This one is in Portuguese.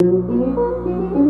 Música